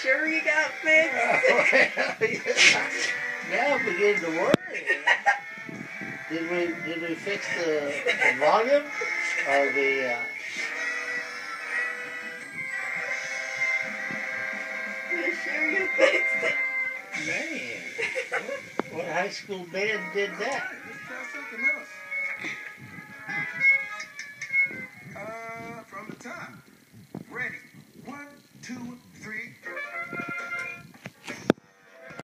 sure you got fixed? now I'm beginning to worry. Did we did we fix the, the volume or the? Uh, you sure you fixed it? man, what, what high school band did that? Let's try something else.